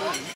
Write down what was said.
true.